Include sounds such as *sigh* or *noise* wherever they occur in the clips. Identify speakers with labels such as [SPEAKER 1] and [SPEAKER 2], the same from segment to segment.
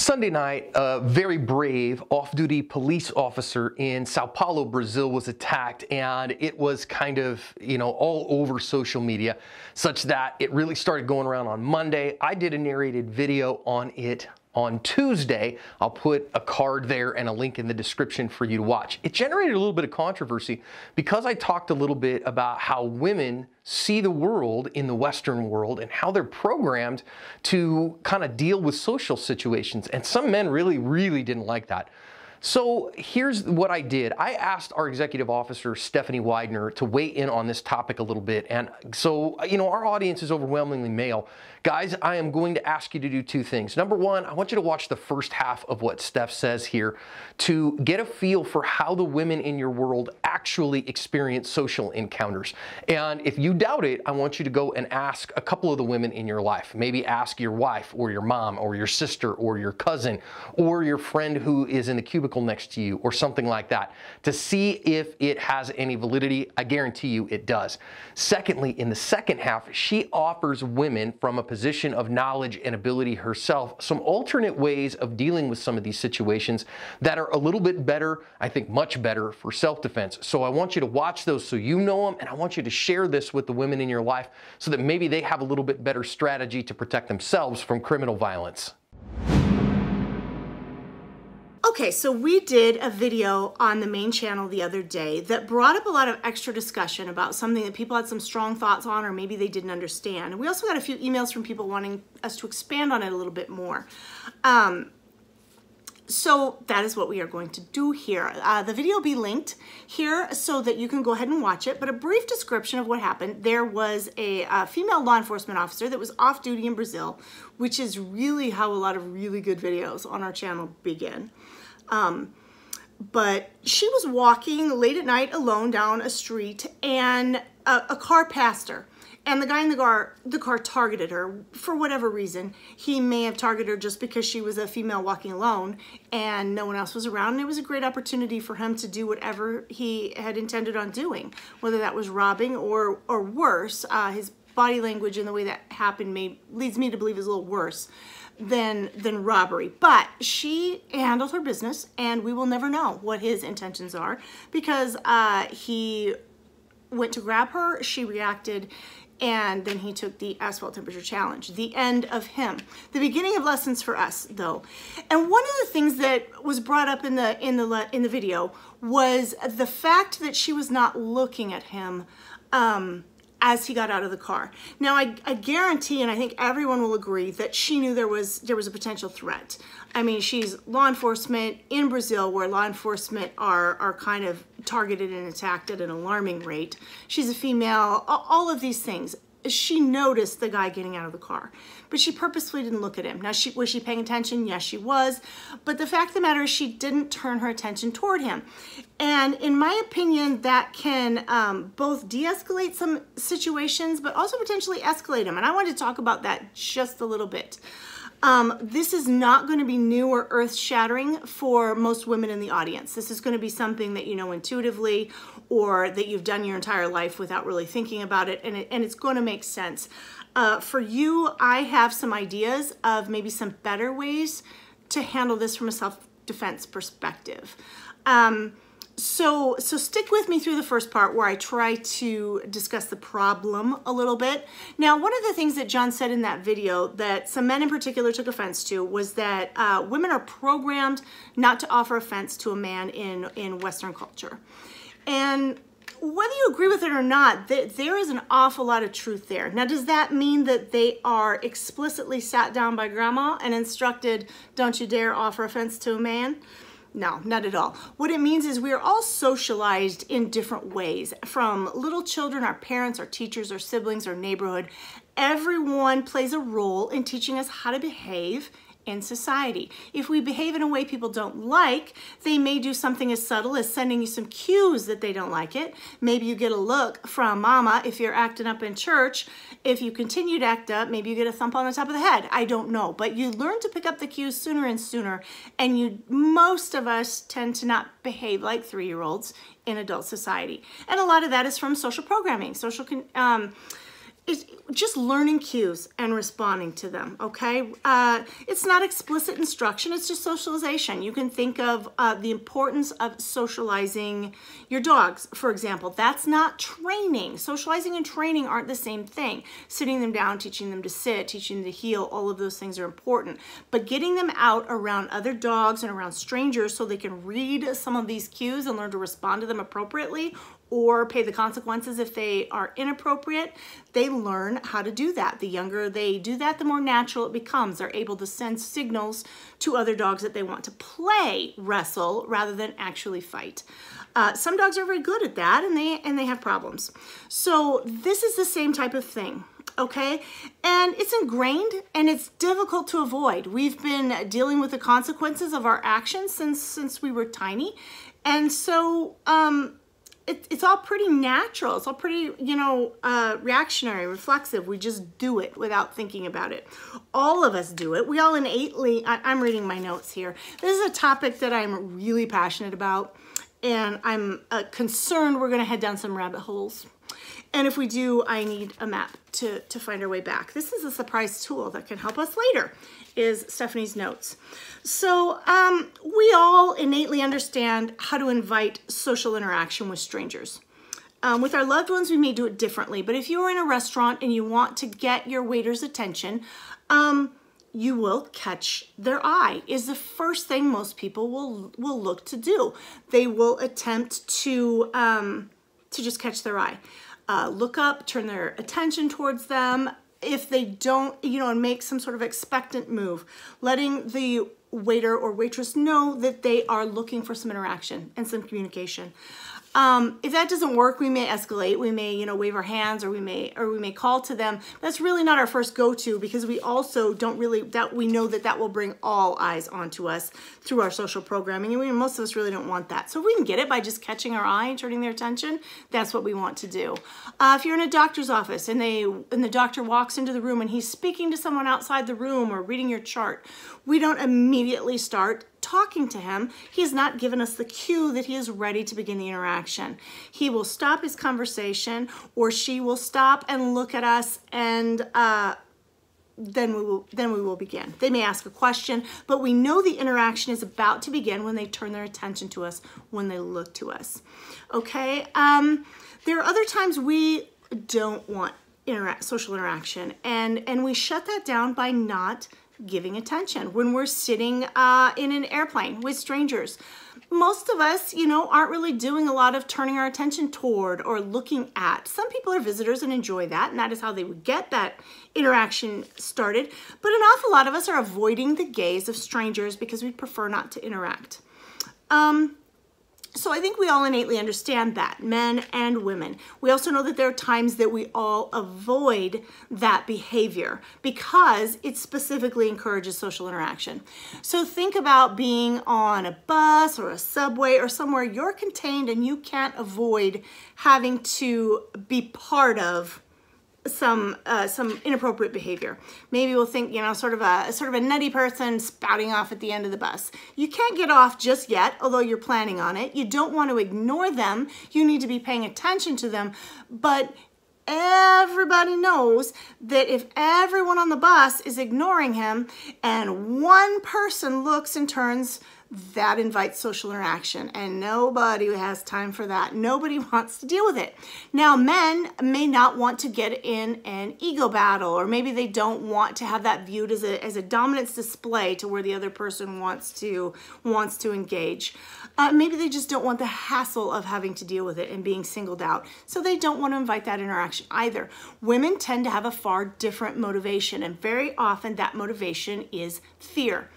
[SPEAKER 1] Sunday night, a very brave off-duty police officer in Sao Paulo, Brazil was attacked and it was kind of, you know, all over social media such that it really started going around on Monday. I did a narrated video on it on Tuesday. I'll put a card there and a link in the description for you to watch. It generated a little bit of controversy because I talked a little bit about how women see the world in the Western world and how they're programmed to kind of deal with social situations. And some men really, really didn't like that. So here's what I did. I asked our executive officer, Stephannie Weidner, to weigh in on this topic a little bit. And so, you know, our audience is overwhelmingly male. Guys, I am going to ask you to do two things. Number one, I want you to watch the first half of what Steph says here to get a feel for how the women in your world actually experience social encounters. And if you doubt it, I want you to go and ask a couple of the women in your life. Maybe ask your wife or your mom or your sister or your cousin or your friend who is in the cubicle next to you or something like that to see if it has any validity. I guarantee you it does. Secondly, in the second half, she offers women from a position of knowledge and ability herself some alternate ways of dealing with some of these situations that are a little bit better, I think much better for self-defense. So I want you to watch those so you know them and I want you to share this with the women in your life so that maybe they have a little bit better strategy to protect themselves from criminal violence.
[SPEAKER 2] Okay, so we did a video on the main channel the other day that brought up a lot of extra discussion about something that people had some strong thoughts on or maybe they didn't understand. We also got a few emails from people wanting us to expand on it a little bit more. Um, so that is what we are going to do here. Uh, the video will be linked here so that you can go ahead and watch it, but a brief description of what happened. There was a, a female law enforcement officer that was off duty in Brazil, which is really how a lot of really good videos on our channel begin. Um, but she was walking late at night alone down a street and a, a car passed her. And the guy in the car, the car targeted her for whatever reason. He may have targeted her just because she was a female walking alone and no one else was around. And it was a great opportunity for him to do whatever he had intended on doing, whether that was robbing or, or worse. Uh, his body language and the way that happened may, leads me to believe is a little worse than than robbery. But she handled her business, and we will never know what his intentions are because uh, he went to grab her, she reacted, and then he took the asphalt temperature challenge. The end of him. The beginning of lessons for us, though. And one of the things that was brought up in the in the in the video was the fact that she was not looking at him. Um, as he got out of the car. Now, I, I, guarantee, and I think everyone will agree, that she knew there was there was a potential threat. I mean, she's law enforcement in Brazil, where law enforcement are are kind of targeted and attacked at an alarming rate. She's a female. All of these things she noticed the guy getting out of the car, but she purposefully didn't look at him. Now, she was she paying attention? Yes, she was. But the fact of the matter is she didn't turn her attention toward him. And in my opinion, that can um, both de-escalate some situations, but also potentially escalate them. And I want to talk about that just a little bit. Um, this is not going to be new or earth shattering for most women in the audience. This is going to be something that you know intuitively or that you've done your entire life without really thinking about it, and, it, and it's going to make sense. Uh, for you, I have some ideas of maybe some better ways to handle this from a self-defense perspective. Um, so, so stick with me through the first part where I try to discuss the problem a little bit. Now, one of the things that John said in that video that some men in particular took offense to was that uh, women are programmed not to offer offense to a man in, in Western culture. And whether you agree with it or not, th there is an awful lot of truth there. Now, does that mean that they are explicitly sat down by grandma and instructed, don't you dare offer offense to a man? No, not at all. What it means is we are all socialized in different ways. From little children, our parents, our teachers, our siblings, our neighborhood, everyone plays a role in teaching us how to behave in society. If we behave in a way people don't like, they may do something as subtle as sending you some cues that they don't like it. Maybe you get a look from mama if you're acting up in church. If you continue to act up, maybe you get a thump on the top of the head. I don't know, but you learn to pick up the cues sooner and sooner, and you most of us tend to not behave like three-year-olds in adult society. And a lot of that is from social programming, social um, it's just learning cues and responding to them, okay? Uh, it's not explicit instruction, it's just socialization. You can think of uh, the importance of socializing your dogs, for example. That's not training. Socializing and training aren't the same thing. Sitting them down, teaching them to sit, teaching them to heel, all of those things are important. But getting them out around other dogs and around strangers so they can read some of these cues and learn to respond to them appropriately or pay the consequences if they are inappropriate, they learn how to do that. The younger they do that, the more natural it becomes. They're able to send signals to other dogs that they want to play wrestle rather than actually fight. Uh, some dogs are very good at that and they and they have problems. So this is the same type of thing okay? And it's ingrained and it's difficult to avoid. We've been dealing with the consequences of our actions since since we were tiny. And so um, it, it's all pretty natural. It's all pretty, you know, uh, reactionary, reflexive. We just do it without thinking about it. All of us do it. We all innately, I, I'm reading my notes here. This is a topic that I'm really passionate about and I'm uh, concerned we're to head down some rabbit holes. And if we do, I need a map to, to find our way back. This is a surprise tool that can help us later, is Stephannie's notes. So um, we all innately understand how to invite social interaction with strangers. Um, with our loved ones, we may do it differently, but if you're in a restaurant and you want to get your waiter's attention, um, you will catch their eye is the first thing most people will will look to do. They will attempt to um, to just catch their eye uh, look up, turn their attention towards them. If they don't, you know, and make some sort of expectant move, letting the waiter or waitress know that they are looking for some interaction and some communication. Um, if that doesn't work, we may escalate. We may, you know, wave our hands, or we may, or we may call to them. That's really not our first go-to because we also don't really that we know that that will bring all eyes onto us through our social programming, and we, most of us really don't want that. So if we can get it by just catching our eye and turning their attention, that's what we want to do. Uh, if you're in a doctor's office and they and the doctor walks into the room and he's speaking to someone outside the room or reading your chart, we don't immediately start talking to him, he's not given us the cue that he is ready to begin the interaction. He will stop his conversation or she will stop and look at us and uh, then we will then we will begin. They may ask a question, but we know the interaction is about to begin when they turn their attention to us, when they look to us. Okay. Um, there are other times we don't want social interaction, and and we shut that down by not giving attention when we're sitting uh, in an airplane with strangers. Most of us, you know, aren't really doing a lot of turning our attention toward or looking at. Some people are visitors and enjoy that, and that is how they would get that interaction started. But an awful lot of us are avoiding the gaze of strangers because we prefer not to interact. Um, so I think we all innately understand that, men and women. We also know that there are times that we all avoid that behavior because it specifically encourages social interaction. So think about being on a bus or a subway or somewhere you're contained and you can't avoid having to be part of some uh, some inappropriate behavior. Maybe we'll think, you know, sort of a sort of a nutty person spouting off at the end of the bus. You can't get off just yet, although you're planning on it. You don't want to ignore them. You need to be paying attention to them, but everybody knows that if everyone on the bus is ignoring him and one person looks and turns that invites social interaction and nobody has time for that. Nobody *laughs* wants to deal with it. Now, men may not want to get in an ego battle or maybe they don't want to have that viewed as a, as a dominance display to where the other person wants to, wants to engage. Uh, maybe they just don't want the hassle of having to deal with it and being singled out. So they don't want to invite that interaction either. Women tend to have a far different motivation and very often that motivation is fear.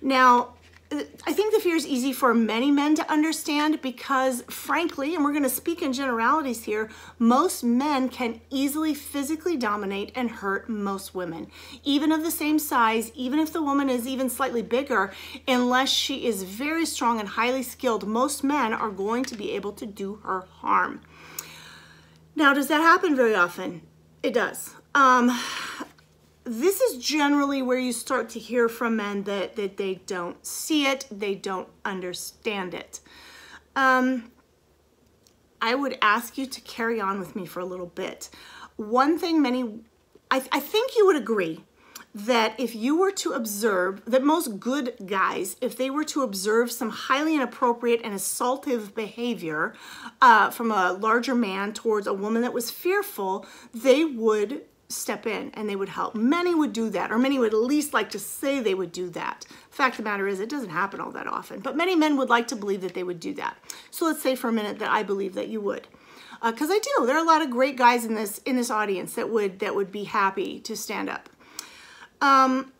[SPEAKER 2] Now, I think the fear is easy for many men to understand because, frankly, and we're going to speak in generalities here, most men can easily physically dominate and hurt most women. Even of the same size, even if the woman is even slightly bigger, unless she is very strong and highly skilled, most men are going to be able to do her harm. Now, does that happen very often? It does. Um, this is generally where you start to hear from men that, that they don't see it, they don't understand it. Um, I would ask you to carry on with me for a little bit. one thing many, I, I think you would agree that if you were to observe, that most good guys, if they were to observe some highly inappropriate and assaultive behavior uh, from a larger man towards a woman that was fearful, they would step in and they would help. Many would do that, or many would at least like to say they would do that. Fact of the matter is, it doesn't happen all that often, but many men would like to believe that they would do that. So let's say for a minute that I believe that you would because uh, I do. There are a lot of great guys in this in this audience that would that would be happy to stand up. Um,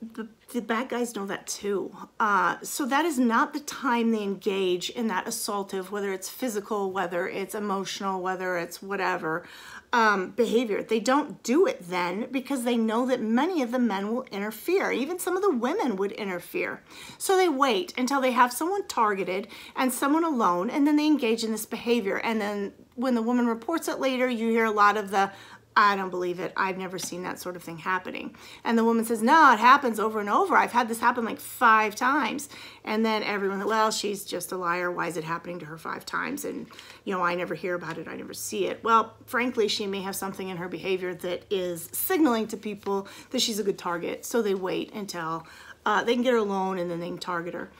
[SPEAKER 2] the, the bad guys know that too. Uh, so that is not the time they engage in that assaultive, whether it's physical, whether it's emotional, whether it's whatever um, behavior. They don't do it then because they know that many of the men will interfere. Even some of the women would interfere. So they wait until they have someone targeted and someone alone, and then they engage in this behavior. And then when the woman reports it later, you hear a lot of the, I don't believe it. I've never seen that sort of thing happening. And the woman says, no, it happens over and over. I've had this happen like five times. And then everyone, well, she's just a liar. Why is it happening to her five times? And, you know, I never hear about it. I never see it. Well, frankly, she may have something in her behavior that is signaling to people that she's a good target. So they wait until uh, they can get her alone and then they can target her.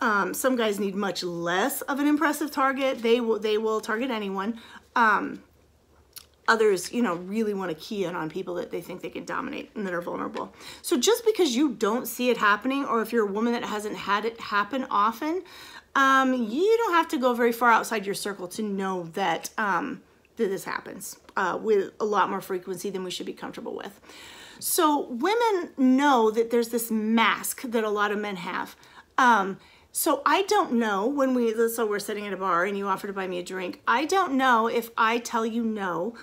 [SPEAKER 2] Um, some guys need much less of an impressive target. They will, they will target anyone. Um, others, you know, really want to key in on people that they think they can dominate and that are vulnerable. So just because you don't see it happening, or if you're a woman that hasn't had it happen often, um, you don't have to go very far outside your circle to know that, um, that this happens uh, with a lot more frequency than we should be comfortable with. So women know that there's this mask that a lot of men have. Um, so I don't know when we, so we're sitting at a bar and you offer to buy me a drink. I don't know if I tell you no,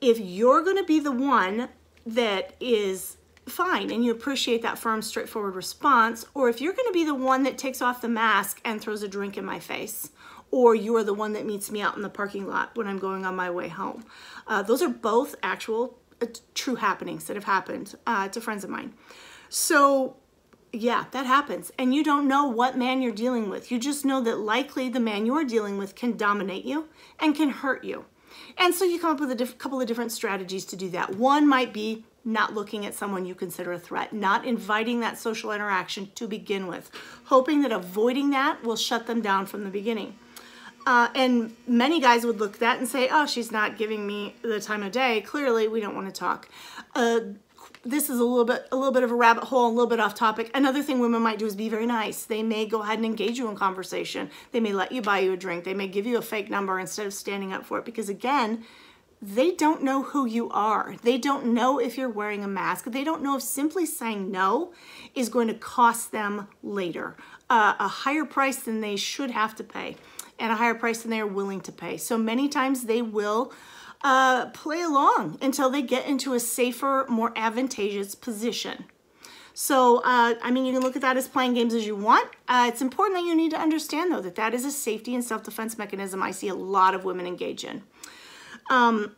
[SPEAKER 2] if you're going to be the one that is fine and you appreciate that firm, straightforward response, or if you're going to be the one that takes off the mask and throws a drink in my face, or you are the one that meets me out in the parking lot when I'm going on my way home. Uh, those are both actual uh, true happenings that have happened uh, to friends of mine. So yeah, that happens. And you don't know what man you're dealing with. You just know that likely the man you're dealing with can dominate you and can hurt you. And so you come up with a couple of different strategies to do that. One might be not looking at someone you consider a threat, not inviting that social interaction to begin with, hoping that avoiding that will shut them down from the beginning. Uh, and many guys would look at that and say, oh, she's not giving me the time of day. Clearly, we don't want to talk. Uh, this is a little bit a little bit of a rabbit hole, a little bit off topic. Another thing women might do is be very nice. They may go ahead and engage you in conversation. They may let you buy you a drink. They may give you a fake number instead of standing up for it because again, they don't know who you are. They don't know if you're wearing a mask. They don't know if simply saying no is going to cost them later uh, a higher price than they should have to pay and a higher price than they are willing to pay. So many times they will uh, play along until they get into a safer, more advantageous position. So, uh, I mean, you can look at that as playing games as you want. Uh, it's important that you need to understand, though, that that is a safety and self-defense mechanism I see a lot of women engage in. Um,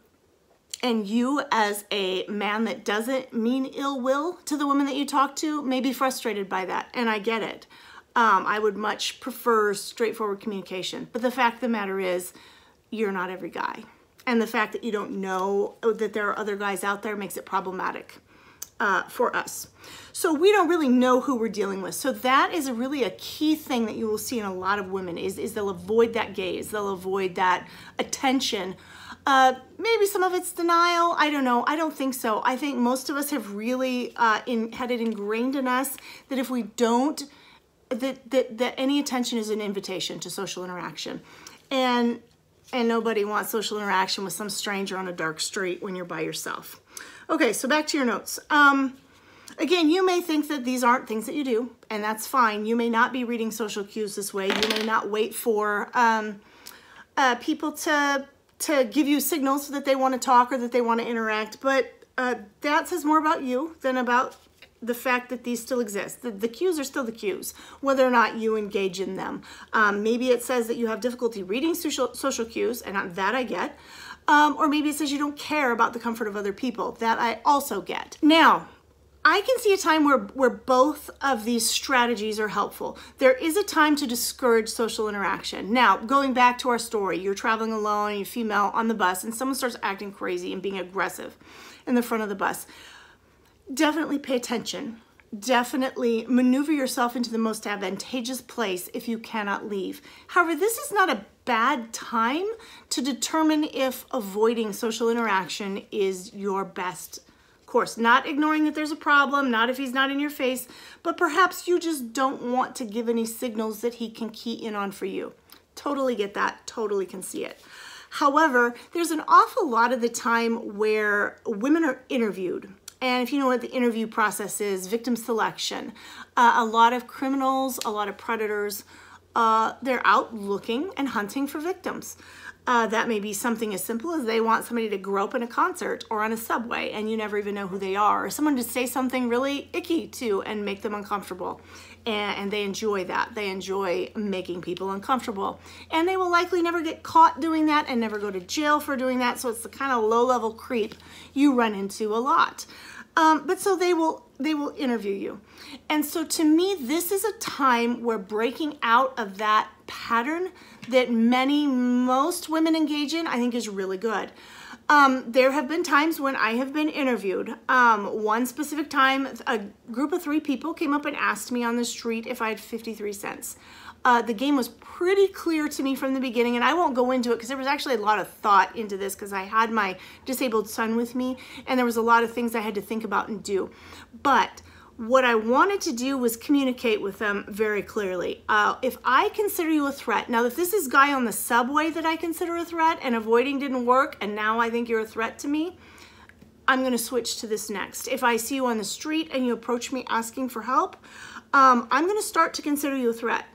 [SPEAKER 2] and you, as a man that doesn't mean ill will to the woman that you talk to, may be frustrated by that, and I get it. Um, I would much prefer straightforward communication. But the fact of the matter is, you're not every guy and the fact that you don't know that there are other guys out there makes it problematic uh, for us. So we don't really know who we're dealing with. So that is really a key thing that you will see in a lot of women is, is they'll avoid that gaze. They'll avoid that attention. Uh, maybe some of it's denial. I don't know. I don't think so. I think most of us have really uh, in, had it ingrained in us that if we don't, that, that, that any attention is an invitation to social interaction. And and nobody wants social interaction with some stranger on a dark street when you're by yourself. Okay, so back to your notes. Um, again, you may think that these aren't things that you do, and that's fine. You may not be reading social cues this way. You may not wait for um, uh, people to, to give you signals that they want to talk or that they want to interact, but uh, that says more about you than about the fact that these still exist. The, the, cues are still the cues, whether or not you engage in them. Um, maybe it says that you have difficulty reading social, social cues, and that I get. Um, or maybe it says you don't care about the comfort of other people. That I also get. Now, I can see a time where, where both of these strategies are helpful. There is a time to discourage social interaction. Now, going back to our story, you're traveling alone, you're female on the bus, and someone starts acting crazy and being aggressive in the front of the bus. Definitely pay attention. Definitely maneuver yourself into the most advantageous place if you cannot leave. However, this is not a bad time to determine if avoiding social interaction is your best course, not ignoring that there's a problem, not if he's not in your face, but perhaps you just don't want to give any signals that he can key in on for you. Totally get that, totally can see it. However, there's an awful lot of the time where women are interviewed. And if you know what the interview process is, victim selection, uh, a lot of criminals, a lot of predators, uh, they're out looking and hunting for victims. Uh, that may be something as simple as they want somebody to grope in a concert or on a subway and you never even know who they are, or someone to say something really icky to and make them uncomfortable. And, and they enjoy that. They enjoy making people uncomfortable. And they will likely never get caught doing that and never go to jail for doing that. So it's the kind of low level creep you run into a lot. Um, but so they will they will interview you. And so to me, this is a time where breaking out of that pattern that many, most women engage in, I think is really good. Um, there have been times when I have been interviewed. Um, one specific time, a group of three people came up and asked me on the street if I had 53 cents. Uh, the game was pretty clear to me from the beginning, and I won't go into it because there was actually a lot of thought into this because I had my disabled son with me, and there was a lot of things I had to think about and do. But what I wanted to do was communicate with them very clearly. Uh, if I consider you a threat, now if this is guy on the subway that I consider a threat and avoiding didn't work and now I think you're a threat to me, I'm gonna switch to this next. If I see you on the street and you approach me asking for help, um, I'm gonna start to consider you a threat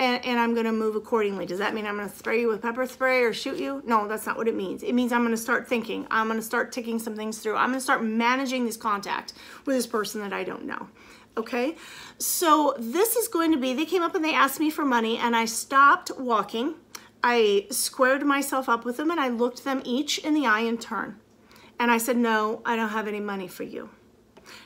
[SPEAKER 2] and, and I'm gonna move accordingly. Does that mean I'm gonna spray you with pepper spray or shoot you? No, that's not what it means. It means I'm gonna start thinking. I'm gonna start ticking some things through. I'm gonna start managing this contact with this person that I don't know. Okay, so this is going to be, they came up and they asked me for money and I stopped walking. I squared myself up with them and I looked them each in the eye in turn. And I said, no, I don't have any money for you.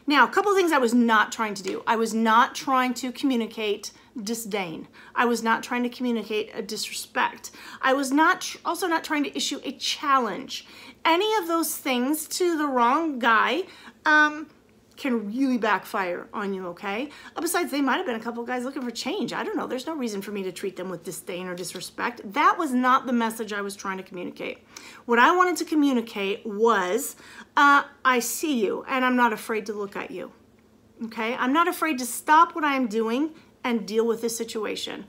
[SPEAKER 2] Now, a couple things I was not trying to do. I was not trying to communicate disdain. I was not trying to communicate a disrespect. I was not also not trying to issue a challenge. Any of those things to the wrong guy um, can really backfire on you, okay? Uh, besides, they might have been a couple guys looking for change. I don't know. There's no reason for me to treat them with disdain or disrespect. That was not the message I was trying to communicate. What I wanted to communicate was, uh, I see you and I'm not afraid to look at you, okay? I'm not afraid to stop what I'm doing and deal with this situation.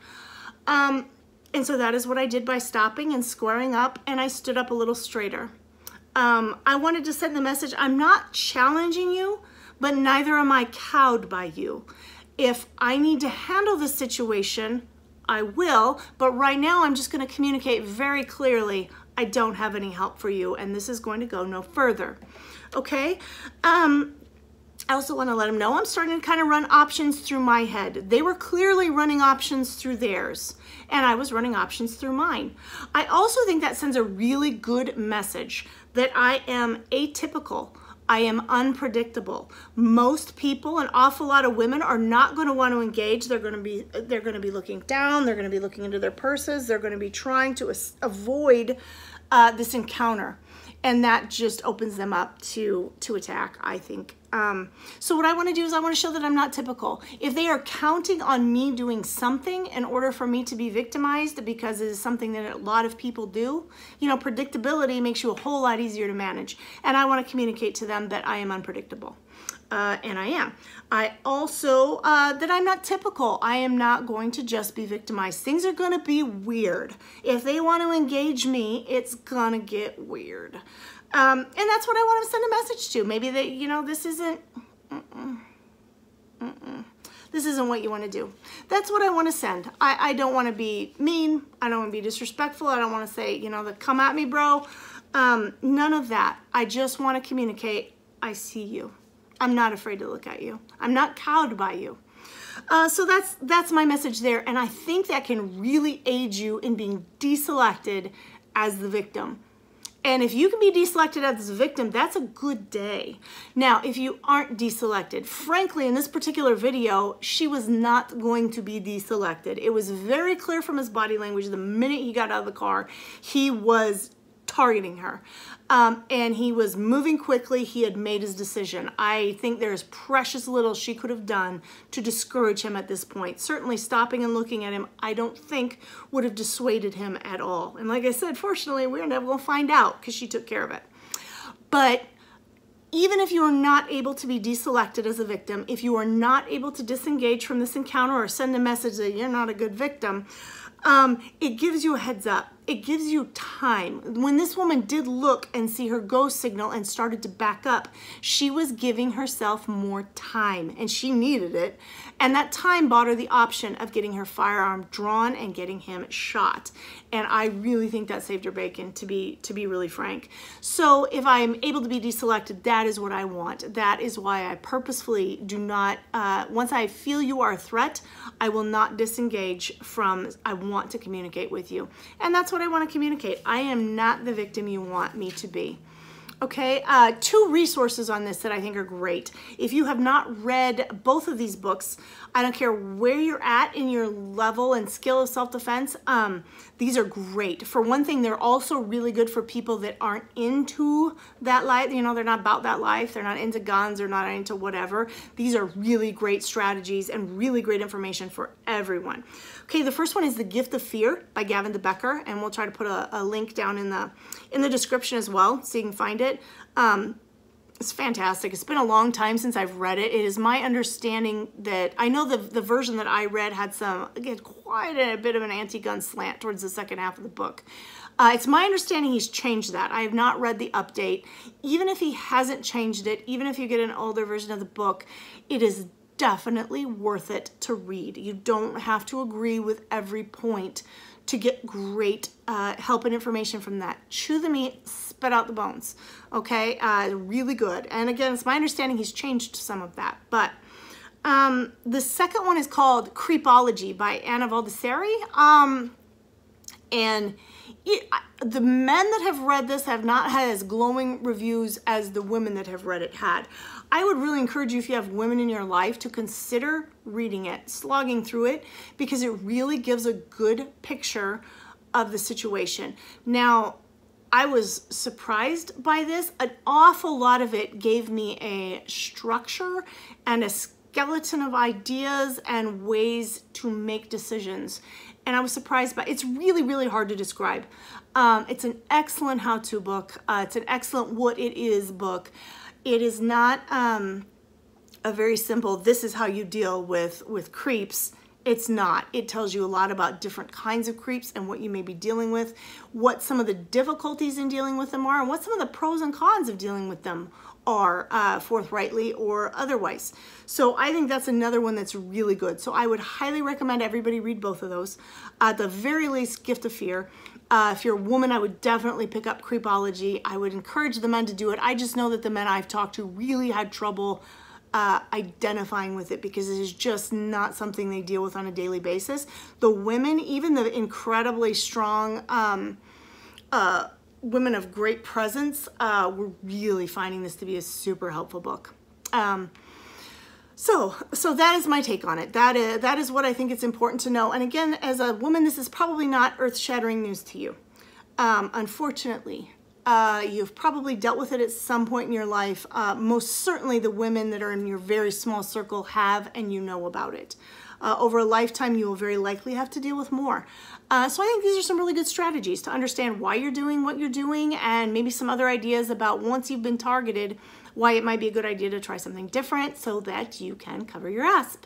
[SPEAKER 2] Um, and so that is what I did by stopping and squaring up, and I stood up a little straighter. Um, I wanted to send the message, I'm not challenging you, but neither am I cowed by you. If I need to handle this situation, I will, but right now I'm just gonna communicate very clearly, I don't have any help for you, and this is going to go no further. Okay? Um, I also want to let them know I'm starting to kind of run options through my head. They were clearly running options through theirs, and I was running options through mine. I also think that sends a really good message that I am atypical. I am unpredictable. Most people, an awful lot of women are not going to want to engage. They're going to be they're going to be looking down, they're going to be looking into their purses, they're going to be trying to avoid uh, this encounter and that just opens them up to to attack i think um, so what i want to do is i want to show that i'm not typical if they are counting on me doing something in order for me to be victimized because it is something that a lot of people do you know predictability makes you a whole lot easier to manage and i want to communicate to them that i am unpredictable uh, and I am. I also, uh, that I'm not typical. I am not going to just be victimized. Things are going to be weird. If they want to engage me, it's going to get weird. Um, and that's what I want to send a message to. Maybe that, you know, this isn't, mm -mm, mm this isn't what you want to do. That's what I want to send. I, I don't want to be mean. I don't want to be disrespectful. I don't want to say, you know, the come at me, bro. Um, none of that. I just want to communicate, I see you. I'm not afraid to look at you. I'm not cowed by you. Uh, so that's that's my message there, and I think that can really aid you in being deselected as the victim. And if you can be deselected as a victim, that's a good day. Now, if you aren't deselected, frankly, in this particular video, she was not going to be deselected. It was very clear from his body language the minute he got out of the car, he was targeting her. Um, and he was moving quickly. He had made his decision. I think there's precious little she could have done to discourage him at this point. Certainly stopping and looking at him, I don't think would have dissuaded him at all. And like I said, fortunately, we're never going to find out because she took care of it. But even if you are not able to be deselected as a victim, if you are not able to disengage from this encounter or send a message that you're not a good victim, um, it gives you a heads up. It gives you time. When this woman did look and see her ghost signal and started to back up, she was giving herself more time and she needed it. And that time bought her the option of getting her firearm drawn and getting him shot. And I really think that saved her bacon to be to be really frank. So if I'm able to be deselected, that is what I want. That is why I purposefully do not, uh, once I feel you are a threat, I will not disengage from, I want to communicate with you. And that's what I want to communicate. I am not the victim you want me to be. Okay, uh, two resources on this that I think are great. If you have not read both of these books, I don't care where you're at in your level and skill of self-defense, um, these are great. For one thing, they're also really good for people that aren't into that life. You know, they're not about that life. They're not into guns. They're not into whatever. These are really great strategies and really great information for everyone. Okay, the first one is The Gift of Fear by Gavin de Becker, and we'll try to put a, a link down in the in the description as well so you can find it. Um, it's fantastic. It's been a long time since I've read it. It is my understanding that I know the the version that I read had some again quite a bit of an anti-gun slant towards the second half of the book. Uh, it's my understanding he's changed that. I have not read the update. Even if he hasn't changed it, even if you get an older version of the book, it is definitely worth it to read. You don't have to agree with every point to get great uh, help and information from that. Chew the meat, spit out the bones. Okay, uh, really good. And again, it's my understanding he's changed some of that. But um, the second one is called Creepology by Anna Valdiserri. Um, and it, the men that have read this have not had as glowing reviews as the women that have read it had. I would really encourage you if you have women in your life to consider reading it, slogging through it, because it really gives a good picture of the situation. Now, I was surprised by this. An awful lot of it gave me a structure and a skeleton of ideas and ways to make decisions. And I was surprised by it's really, really hard to describe. Um, it's an excellent how-to book. Uh, it's an excellent what it is book. It is not um, a very simple, this is how you deal with, with creeps. It's not. It tells you a lot about different kinds of creeps and what you may be dealing with, what some of the difficulties in dealing with them are, and what some of the pros and cons of dealing with them are uh, forthrightly or otherwise. So I think that's another one that's really good. So I would highly recommend everybody read both of those. At the very least, Gift of Fear. Uh, if you're a woman, I would definitely pick up Creepology. I would encourage the men to do it. I just know that the men I've talked to really had trouble uh, identifying with it because it is just not something they deal with on a daily basis. The women, even the incredibly strong um, uh, women of great presence, uh, were really finding this to be a super helpful book. Um, so, so that is my take on it. That is, that is what I think it's important to know. And again, as a woman, this is probably not earth-shattering news to you. Um, unfortunately, uh, you've probably dealt with it at some point in your life. Uh, most certainly the women that are in your very small circle have and you know about it. Uh, over a lifetime, you will very likely have to deal with more. Uh, so I think these are some really good strategies to understand why you're doing what you're doing and maybe some other ideas about once you've been targeted, why it might be a good idea to try something different so that you can cover your asp.